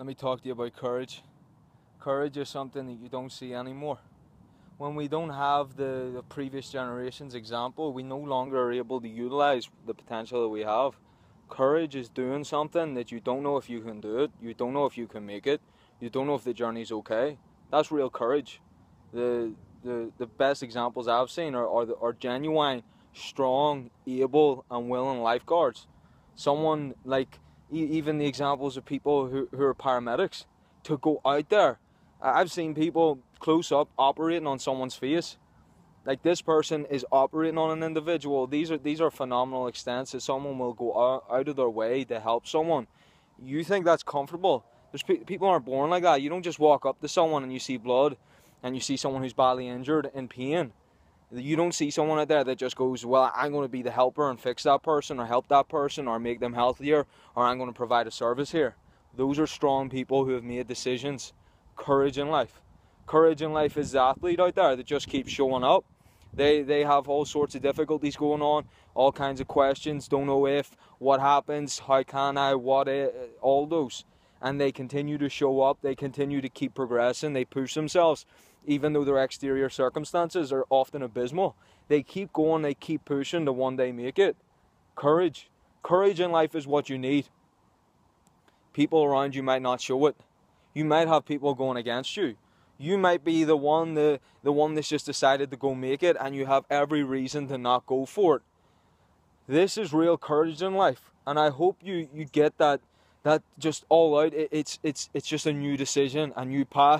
let me talk to you about courage. Courage is something that you don't see anymore. When we don't have the, the previous generation's example, we no longer are able to utilize the potential that we have. Courage is doing something that you don't know if you can do it, you don't know if you can make it, you don't know if the journey's okay. That's real courage. The the, the best examples I've seen are, are, the, are genuine, strong, able, and willing lifeguards. Someone like even the examples of people who, who are paramedics to go out there. I've seen people close up operating on someone's face. Like this person is operating on an individual. These are these are phenomenal extents that someone will go out, out of their way to help someone. You think that's comfortable? There's pe- people aren't born like that. You don't just walk up to someone and you see blood, and you see someone who's badly injured in pain. You don't see someone out there that just goes, Well, I'm going to be the helper and fix that person or help that person or make them healthier or I'm going to provide a service here. Those are strong people who have made decisions. Courage in life. Courage in life is the athlete out there that just keeps showing up. They, they have all sorts of difficulties going on, all kinds of questions, don't know if, what happens, how can I, what, eh, all those. And they continue to show up, they continue to keep progressing, they push themselves even though their exterior circumstances are often abysmal. They keep going, they keep pushing to one day make it. Courage. Courage in life is what you need. People around you might not show it. You might have people going against you. You might be the one the, the one that's just decided to go make it and you have every reason to not go for it. This is real courage in life. And I hope you, you get that that just all out. It, it's it's it's just a new decision, a new path.